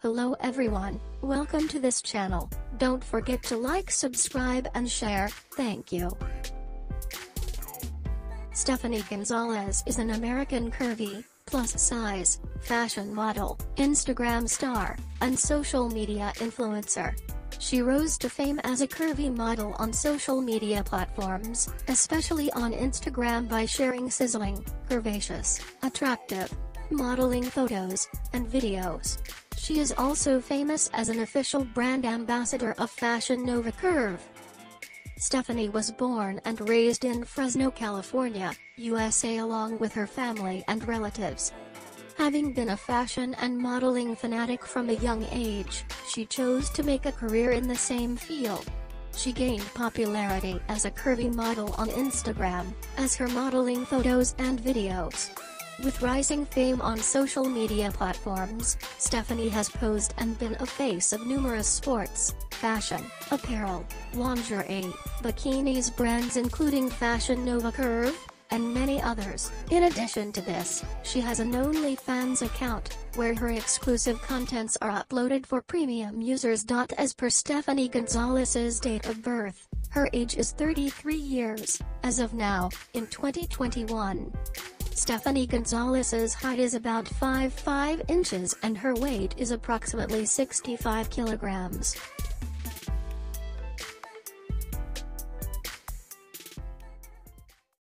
Hello everyone, welcome to this channel. Don't forget to like subscribe and share, thank you. Stephanie Gonzalez is an American curvy, plus-size, fashion model, Instagram star, and social media influencer. She rose to fame as a curvy model on social media platforms, especially on Instagram by sharing sizzling, curvaceous, attractive, modeling photos, and videos. She is also famous as an official brand ambassador of Fashion Nova Curve. Stephanie was born and raised in Fresno, California, USA along with her family and relatives. Having been a fashion and modeling fanatic from a young age, she chose to make a career in the same field. She gained popularity as a curvy model on Instagram, as her modeling photos and videos. With rising fame on social media platforms, Stephanie has posed and been a face of numerous sports, fashion, apparel, lingerie, bikinis brands including Fashion Nova Curve, and many others. In addition to this, she has an OnlyFans account, where her exclusive contents are uploaded for premium users. As per Stephanie Gonzalez's date of birth, her age is 33 years, as of now, in 2021. Stephanie Gonzalez's height is about 5'5 inches and her weight is approximately 65 kilograms.